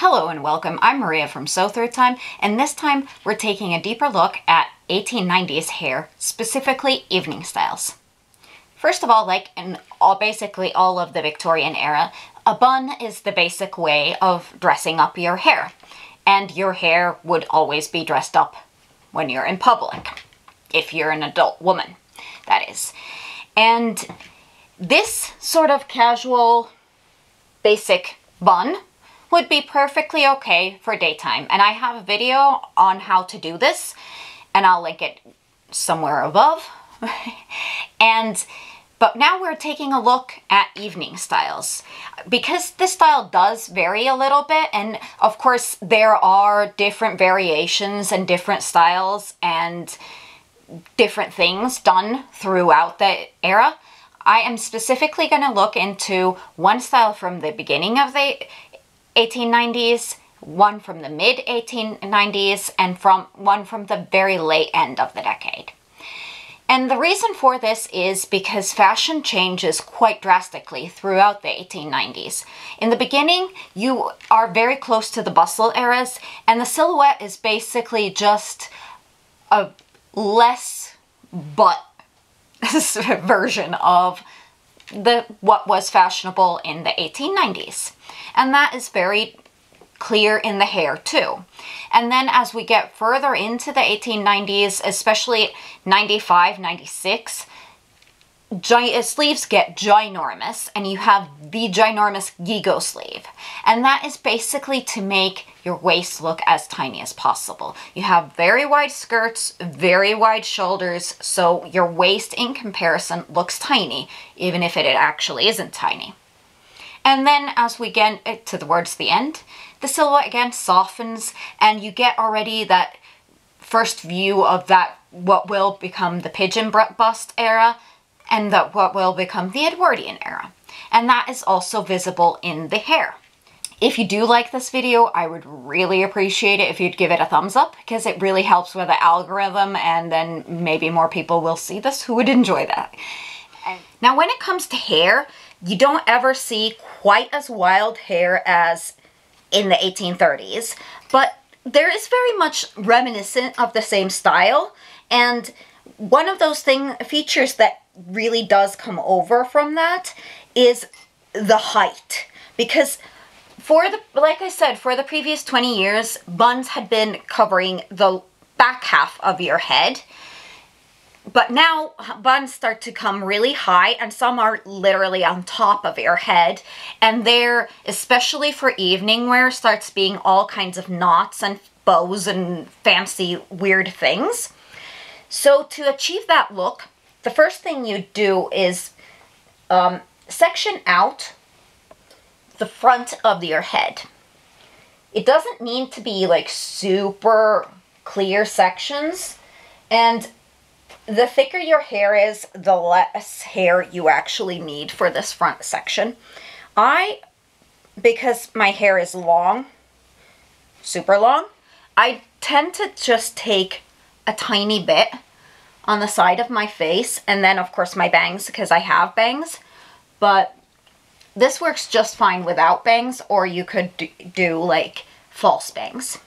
Hello and welcome. I'm Maria from Sew Through Time, and this time we're taking a deeper look at 1890s hair, specifically evening styles. First of all, like in all basically all of the Victorian era, a bun is the basic way of dressing up your hair. And your hair would always be dressed up when you're in public. If you're an adult woman, that is. And this sort of casual, basic bun would be perfectly okay for daytime. And I have a video on how to do this, and I'll link it somewhere above. and but now we're taking a look at evening styles. Because this style does vary a little bit, and of course there are different variations and different styles and different things done throughout the era, I am specifically going to look into one style from the beginning of the 1890s, one from the mid 1890s, and from one from the very late end of the decade. And the reason for this is because fashion changes quite drastically throughout the 1890s. In the beginning, you are very close to the bustle eras, and the silhouette is basically just a less butt version of the what was fashionable in the 1890s. And that is very clear in the hair too. And then as we get further into the 1890s, especially 95, 96, giant uh, sleeves get ginormous and you have the ginormous Gigot sleeve. And that is basically to make your waist look as tiny as possible. You have very wide skirts very wide shoulders so your waist in comparison looks tiny even if it actually isn't tiny and then as we get to the towards the end the silhouette again softens and you get already that first view of that what will become the pigeon bust era and that what will become the Edwardian era. And that is also visible in the hair. If you do like this video, I would really appreciate it if you'd give it a thumbs up because it really helps with the algorithm and then maybe more people will see this who would enjoy that. Now when it comes to hair, you don't ever see quite as wild hair as in the 1830s, but there is very much reminiscent of the same style and one of those thing features that really does come over from that is the height. Because for the, like I said, for the previous 20 years, buns had been covering the back half of your head. But now buns start to come really high and some are literally on top of your head. And they're, especially for evening wear, starts being all kinds of knots and bows and fancy weird things. So to achieve that look, the first thing you do is um, section out the front of your head. It doesn't need to be like super clear sections. And the thicker your hair is, the less hair you actually need for this front section. I, because my hair is long, super long, I tend to just take a tiny bit on the side of my face and then of course my bangs because I have bangs but this works just fine without bangs or you could do, like false bangs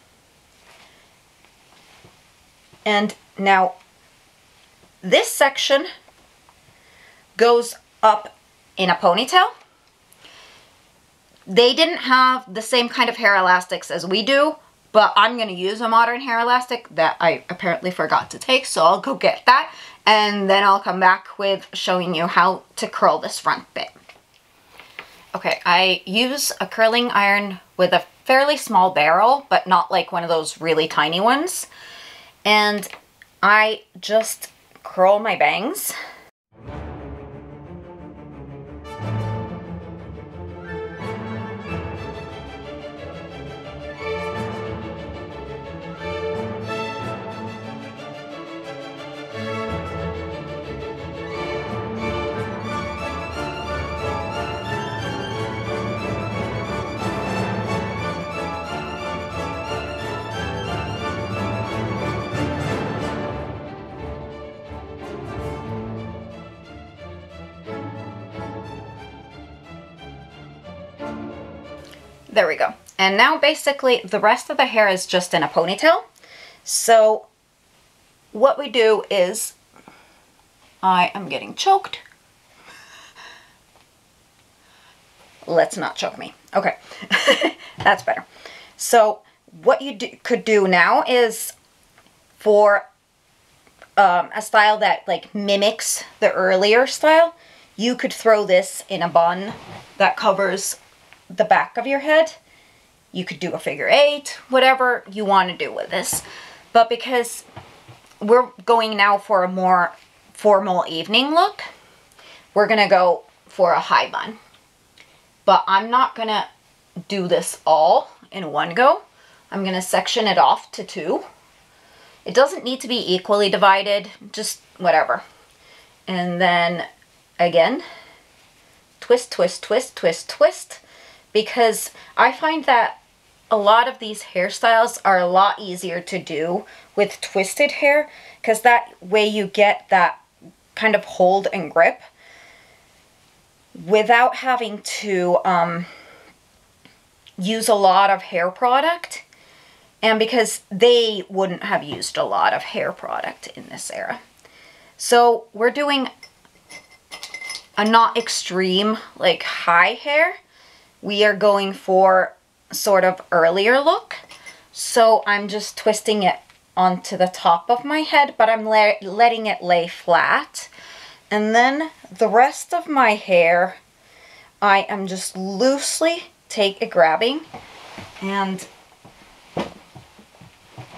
and now this section goes up in a ponytail they didn't have the same kind of hair elastics as we do but I'm going to use a modern hair elastic that I apparently forgot to take, so I'll go get that, and then I'll come back with showing you how to curl this front bit. Okay, I use a curling iron with a fairly small barrel, but not like one of those really tiny ones, and I just curl my bangs. There we go. And now basically the rest of the hair is just in a ponytail. So what we do is, I am getting choked. Let's not choke me. Okay, that's better. So what you do, could do now is for um, a style that like mimics the earlier style, you could throw this in a bun that covers the back of your head. You could do a figure eight, whatever you want to do with this. But because we're going now for a more formal evening look, we're going to go for a high bun. But I'm not going to do this all in one go. I'm going to section it off to two. It doesn't need to be equally divided, just whatever. And then again, twist, twist, twist, twist, twist, because I find that a lot of these hairstyles are a lot easier to do with twisted hair because that way you get that kind of hold and grip without having to um, use a lot of hair product and because they wouldn't have used a lot of hair product in this era. So we're doing a not extreme, like high hair. We are going for sort of earlier look. So I'm just twisting it onto the top of my head, but I'm le letting it lay flat. And then the rest of my hair, I am just loosely take a grabbing and let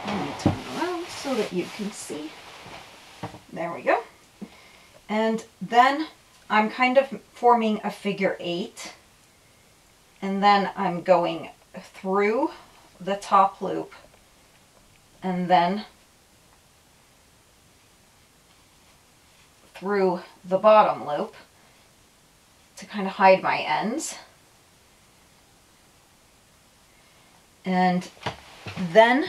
me turn around so that you can see. There we go. And then I'm kind of forming a figure eight. And then I'm going through the top loop and then through the bottom loop to kind of hide my ends. And then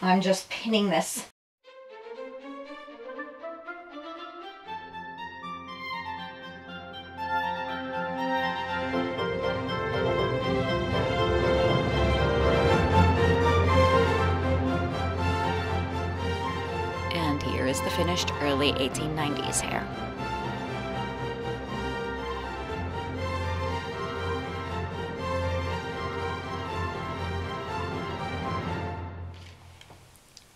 I'm just pinning this finished early 1890s hair.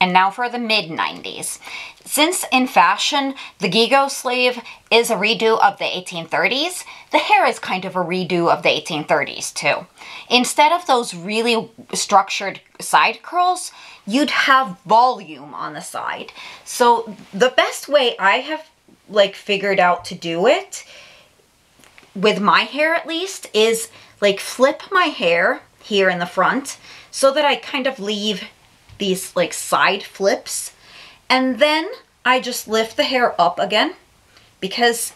And now for the mid 90s. Since in fashion, the Gigot sleeve is a redo of the 1830s, the hair is kind of a redo of the 1830s too. Instead of those really structured side curls, you'd have volume on the side. So the best way I have like figured out to do it, with my hair at least, is like flip my hair here in the front so that I kind of leave these like side flips and then I just lift the hair up again because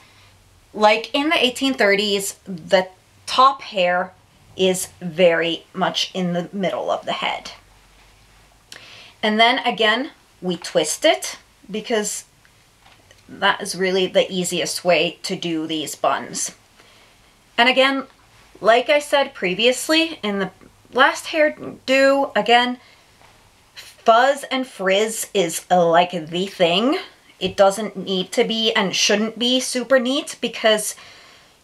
like in the 1830s the top hair is very much in the middle of the head. And then again we twist it because that is really the easiest way to do these buns. And again like I said previously in the last hairdo again fuzz and frizz is uh, like the thing. It doesn't need to be and shouldn't be super neat because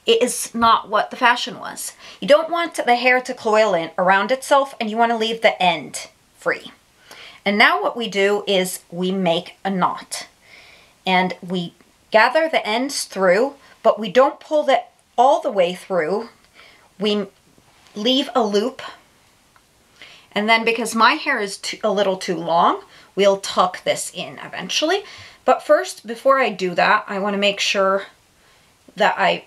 it is not what the fashion was. You don't want the hair to coil in around itself and you want to leave the end free. And now what we do is we make a knot and we gather the ends through, but we don't pull it all the way through. We leave a loop and then because my hair is too, a little too long, we'll tuck this in eventually. But first, before I do that, I want to make sure that I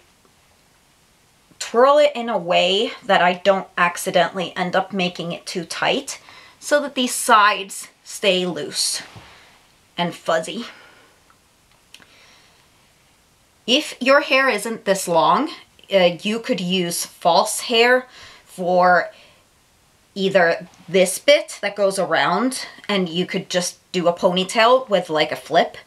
twirl it in a way that I don't accidentally end up making it too tight so that these sides stay loose and fuzzy. If your hair isn't this long, uh, you could use false hair for either this bit that goes around and you could just do a ponytail with like a flip,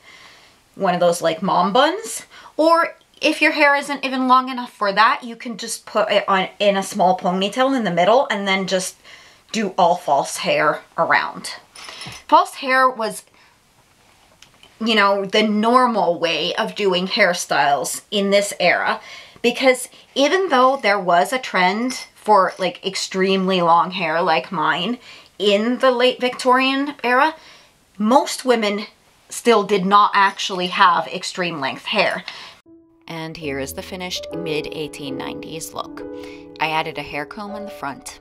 one of those like mom buns, or if your hair isn't even long enough for that, you can just put it on in a small ponytail in the middle and then just do all false hair around. False hair was you know, the normal way of doing hairstyles in this era because even though there was a trend for like extremely long hair like mine in the late Victorian era, most women still did not actually have extreme length hair. And here is the finished mid 1890s look. I added a hair comb in the front.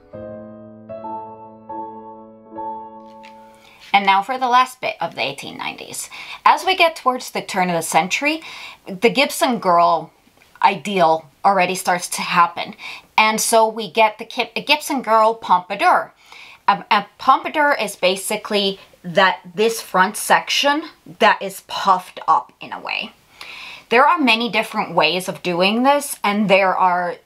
And now for the last bit of the 1890s. As we get towards the turn of the century, the Gibson girl ideal already starts to happen. And so we get the Gibson girl pompadour. A, a pompadour is basically that this front section that is puffed up in a way. There are many different ways of doing this and there are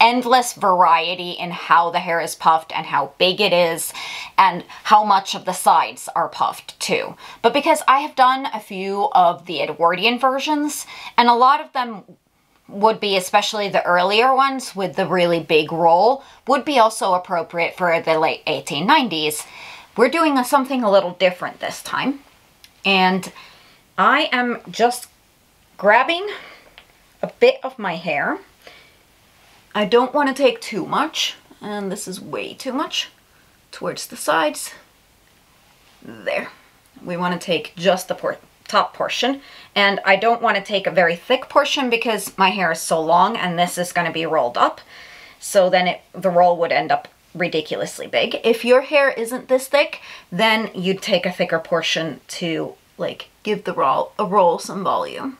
endless variety in how the hair is puffed and how big it is and how much of the sides are puffed too. But because I have done a few of the Edwardian versions and a lot of them would be, especially the earlier ones with the really big roll, would be also appropriate for the late 1890s. We're doing something a little different this time. And I am just grabbing a bit of my hair. I don't want to take too much, and this is way too much, towards the sides. There. We want to take just the por top portion, and I don't want to take a very thick portion because my hair is so long and this is going to be rolled up, so then it, the roll would end up ridiculously big. If your hair isn't this thick, then you'd take a thicker portion to like give the roll a roll some volume.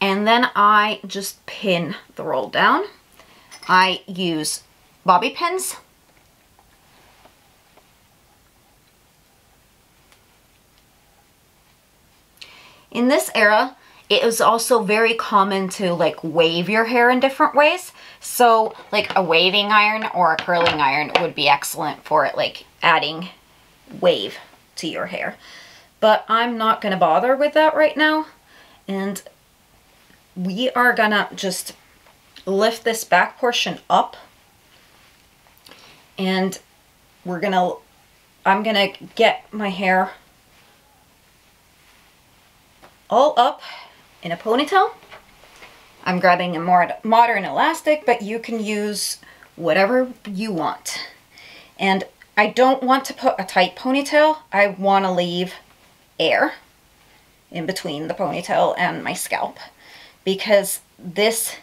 And then I just pin the roll down. I use bobby pins. In this era, it was also very common to like wave your hair in different ways. So like a waving iron or a curling iron would be excellent for it, like adding wave to your hair. But I'm not to bother with that right now. And we are to just lift this back portion up. And we're to, I'm to get my hair all up in a ponytail. I'm grabbing a more modern elastic, but you can use whatever you want. And I don't want to put a tight ponytail. I want to leave air in between the ponytail and my scalp because this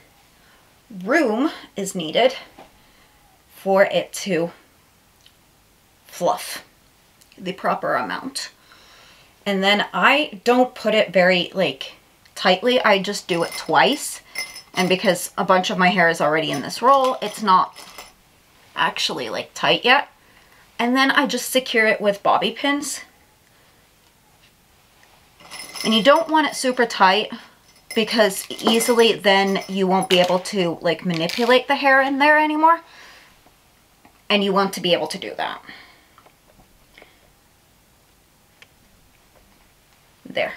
room is needed for it to fluff the proper amount. And then I don't put it very like tightly. I just do it twice. And because a bunch of my hair is already in this roll, it's not actually like tight yet. And then I just secure it with bobby pins. And you don't want it super tight because easily then you won't be able to like manipulate the hair in there anymore. And you want to be able to do that. There.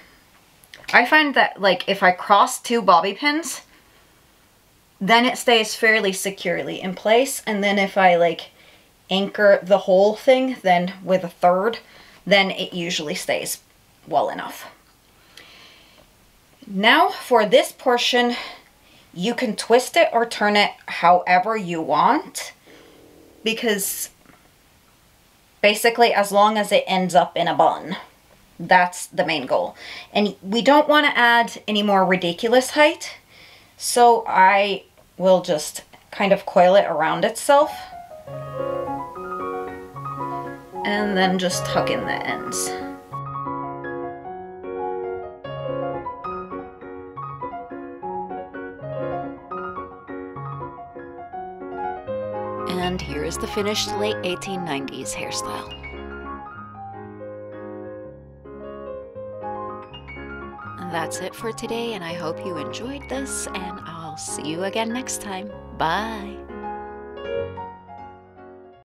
I find that like if I cross two bobby pins, then it stays fairly securely in place. And then if I like anchor the whole thing, then with a third, then it usually stays well enough. Now for this portion, you can twist it or turn it however you want because basically as long as it ends up in a bun. That's the main goal. And we don't want to add any more ridiculous height. So I will just kind of coil it around itself. And then just tuck in the ends. And here is the finished late 1890s hairstyle. That's it for today, and I hope you enjoyed this, and I'll see you again next time. Bye!